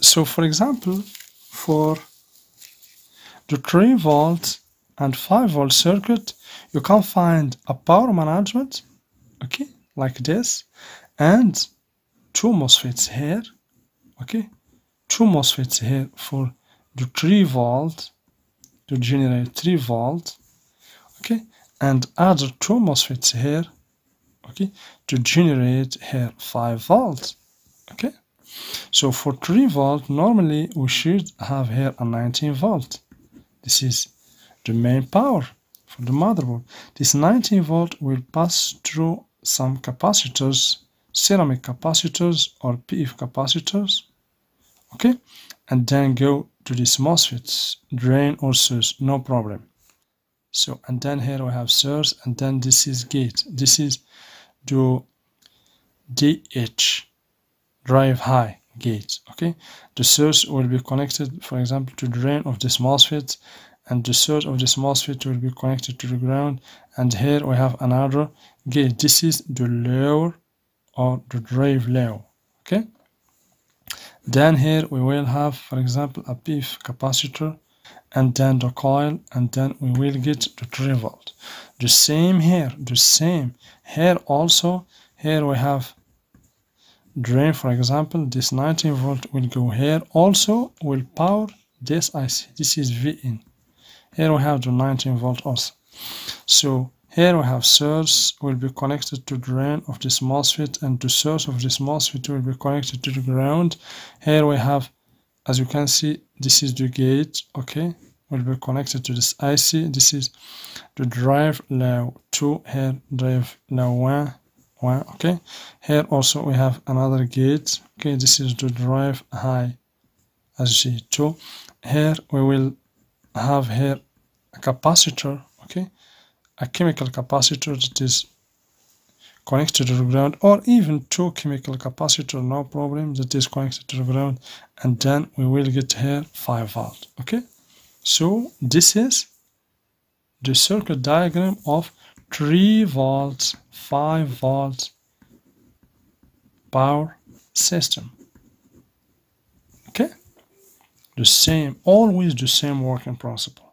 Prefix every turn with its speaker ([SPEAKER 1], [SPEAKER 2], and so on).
[SPEAKER 1] so for example for the 3 volt and 5 volt circuit you can find a power management okay like this and two MOSFETs here okay two MOSFETs here for the 3 volt to generate 3 volt okay and other two MOSFETs here okay to generate here 5 volts okay so for 3 volt normally we should have here a 19 volt. This is the main power for the motherboard. This 19 volt will pass through some capacitors ceramic capacitors or PF capacitors okay? And then go to this MOSFETs drain or source no problem. So and then here we have source and then this is gate. This is the DH drive high gate okay? The source will be connected for example to the drain of this MOSFET and the source of this MOSFET will be connected to the ground and here we have another gate. This is the lower or the drive low okay? Then here we will have for example a PF capacitor and then the coil and then we will get the 3 volt the same here the same. Here also here we have drain for example this 19 volt will go here. Also will power this IC this is VIN. Here we have the 19 volt also so here we have source will be connected to drain of this MOSFET and the source of this MOSFET will be connected to the ground. Here we have, as you can see, this is the gate, okay, will be connected to this IC. This is the drive low 2, here drive low 1, 1, okay. Here also we have another gate, okay, this is the drive high, as you see, 2. Here we will have here a capacitor, okay, a chemical capacitor that is connected to the ground or even two chemical capacitor no problem that is connected to the ground and then we will get here 5 volt okay so this is the circuit diagram of 3 volts 5 volts power system. Okay? The same always the same working principle